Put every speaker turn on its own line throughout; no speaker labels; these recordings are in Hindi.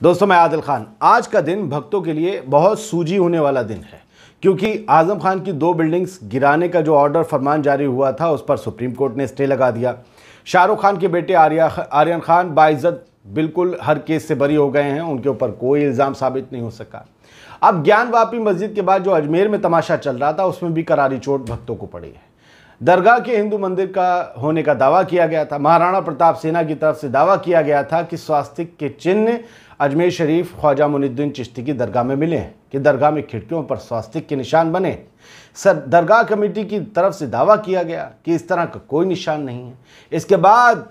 दोस्तों, मैं आदिल खान। आज का दिन भक्तों के लिए बहुत सूजी होने वाला दिन है, क्योंकि आज़म खान की दो बिल्डिंग्स गिराने का जो ऑर्डर फरमान जारी हुआ था, उस पर सुप्रीम कोर्ट ने स्टे लगा दिया। शाहरुख खान के बेटे आर्या आर्यन खान बाइज्जत बिल्कुल हर केस से बरी हो गए हैं, उनके ऊपर कोई इल्ज़ाम साबित नहीं हो सका। अब ज्ञान वापी मस्जिद के बाद जो अजमेर में तमाशा चल रहा था, उसमें भी करारी चोट भक्तों को पड़ी है। दरगाह के हिंदू मंदिर का होने का दावा किया गया था। महाराणा प्रताप सेना की तरफ़ से दावा किया गया था कि स्वास्तिक के चिन्ह अजमेर शरीफ, ख्वाजा मुनिद्दीन चिश्ती की दरगाह में मिले कि दरगाह में खिड़कियों पर स्वास्तिक के निशान बने सर, दरगाह कमेटी की तरफ़ से दावा किया गया कि इस तरह का कोई निशान नहीं है। इसके बाद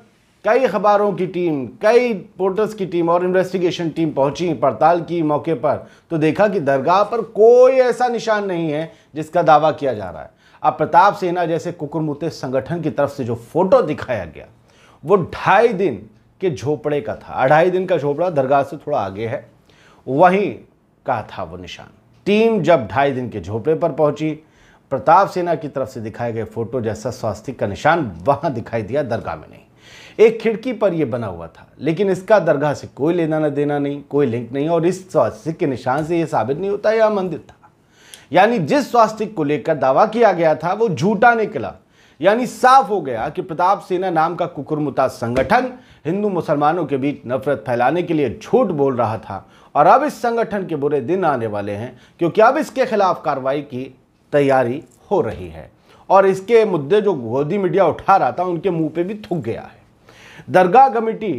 कई अखबारों की टीम, कई पोर्टल्स की टीम और इन्वेस्टिगेशन टीम पहुँची, पड़ताल की मौके पर तो देखा कि दरगाह पर कोई ऐसा निशान नहीं है जिसका दावा किया जा रहा है। अब प्रताप सेना जैसे कुकुरमुते संगठन की तरफ़ से जो फ़ोटो दिखाया गया, वो ढाई दिन के झोपड़े का था। अढ़ाई दिन का झोपड़ा दरगाह से थोड़ा आगे है। वहीं का था वो निशान। टीम जब ढाई दिन के झोपड़े पर पहुँची, प्रताप सेना की तरफ़ से दिखाए गए फ़ोटो जैसा स्वास्तिक का निशान वहाँ दिखाई दिया, दरगाह में नहीं। एक खिड़की पर यह बना हुआ था, लेकिन इसका दरगाह से कोई लेना न देना नहीं, कोई लिंक नहीं, और इस स्वास्तिक के निशान से यह साबित नहीं होता यह मंदिर था। यानी जिस स्वास्तिक को लेकर दावा किया गया था, वो झूठा निकला। यानी साफ़ हो गया कि प्रताप सेना नाम का कुकुरमुता संगठन हिंदू मुसलमानों के बीच नफरत फैलाने के लिए झूठ बोल रहा था और अब इस संगठन के बुरे दिन आने वाले हैं, क्योंकि अब इसके खिलाफ कार्रवाई की तैयारी हो रही है और इसके मुद्दे जो गोदी मीडिया उठा रहा था, उनके मुँह पे भी थूक गया है। दरगाह कमेटी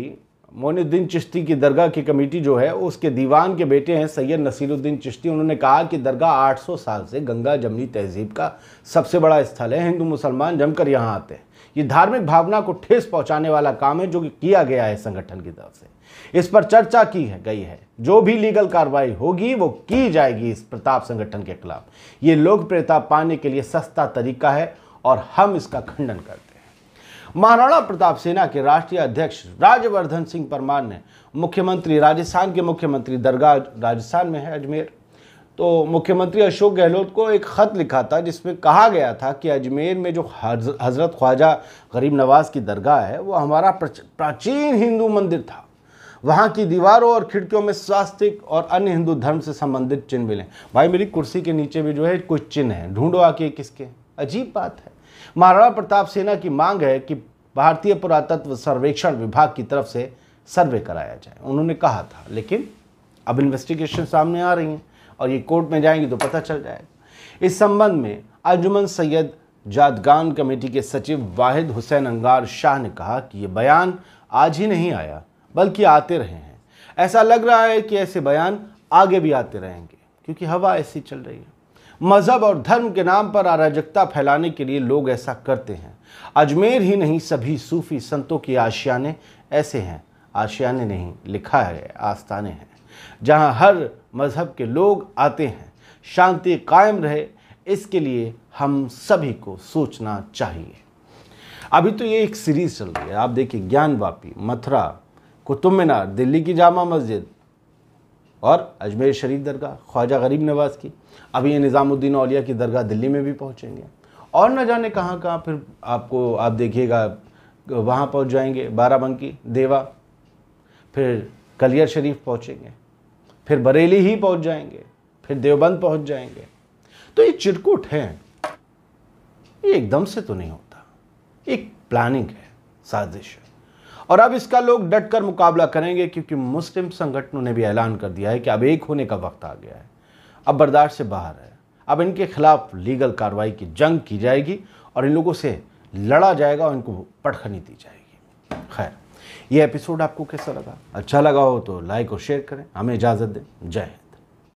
मोनुद्दीन चिश्ती की दरगाह की कमेटी जो है, उसके दीवान के बेटे हैं सैयद नसीरुद्दीन चिश्ती। उन्होंने कहा कि दरगाह 800 साल से गंगा जमनी तहजीब का सबसे बड़ा स्थल है। हिंदू मुसलमान जमकर यहाँ आते हैं। ये धार्मिक भावना को ठेस पहुँचाने वाला काम है जो कि किया गया है संगठन की तरफ़ से। इस पर चर्चा की है, गई है। जो भी लीगल कार्रवाई होगी, वो की जाएगी इस प्रताप संगठन के खिलाफ। ये लोकप्रियता पाने के लिए सस्ता तरीका है और हम इसका खंडन करते हैं। महाराणा प्रताप सेना के राष्ट्रीय अध्यक्ष राजवर्धन सिंह परमार ने मुख्यमंत्री राजस्थान के मुख्यमंत्री दरगाह राजस्थान में है अजमेर। तो मुख्यमंत्री अशोक गहलोत को एक ख़त लिखा था, जिसमें कहा गया था कि अजमेर में जो हज़रत ख्वाजा गरीब नवाज़ की दरगाह है, वो हमारा प्राचीन हिंदू मंदिर था। वहाँ की दीवारों और खिड़कियों में स्वास्तिक और अन्य हिंदू धर्म से संबंधित चिन्ह मिले। भाई, मेरी कुर्सी के नीचे भी जो है कुछ चिन्ह हैं, ढूंढो आके किसके। अजीब बात है। महाराणा प्रताप सेना की मांग है कि भारतीय पुरातत्व सर्वेक्षण विभाग की तरफ़ से सर्वे कराया जाए। उन्होंने कहा था, लेकिन अब इन्वेस्टिगेशन सामने आ रही हैं और ये कोर्ट में जाएँगी तो पता चल जाएगा। इस संबंध में अंजुमन सैयद जादगान कमेटी के सचिव वाहिद हुसैन अंगार शाह ने कहा कि ये बयान आज ही नहीं आया, बल्कि आते रहे हैं। ऐसा लग रहा है कि ऐसे बयान आगे भी आते रहेंगे, क्योंकि हवा ऐसी चल रही है। मज़हब और धर्म के नाम पर अराजकता फैलाने के लिए लोग ऐसा करते हैं। अजमेर ही नहीं, सभी सूफी संतों की आशियाने ऐसे हैं। आशियाने नहीं, लिखा है, आस्थाने हैं। जहाँ हर मज़हब के लोग आते हैं, शांति कायम रहे, इसके लिए हम सभी को सोचना चाहिए। अभी तो ये एक सीरीज़ चल रही है, आप देखिए ज्ञानवापी मथुरा, कुतुब मीनार, दिल्ली की जामा मस्जिद और अजमेर शरीफ दरगाह, ख्वाजा गरीब नवाज़ की। अभी ये निज़ामुद्दीन अलिया की दरगाह दिल्ली में भी पहुँचेंगे। और न जाने कहाँ कहाँ फिर आपको आप देखिएगा, वहाँ पहुँच जाएँगे, बाराबंकी, देवा, फिर कलियर शरीफ पहुँचेंगे, फिर बरेली ही पहुँच जाएँगे, फिर देवबंद पहुँच जाएँगे। तो ये चिरकुट है। ये एकदम से तो नहीं होता। एक प्लानिंग है, साजिश है। और अब इसका लोग डट कर मुकाबला करेंगे क्योंकि मुस्लिम संगठनों ने भी ऐलान कर दिया है कि अब एक होने का वक्त आ गया है। अब बर्दाश्त से बाहर है। अब इनके खिलाफ लीगल कार्रवाई की जंग की जाएगी और इन लोगों से लड़ा जाएगा और इनको पटखनी दी जाएगी। खैर, ये एपिसोड आपको कैसा लगा? अच्छा लगा हो तो लाइक और शेयर करें। हमें इजाज़त दें। जय हिंद।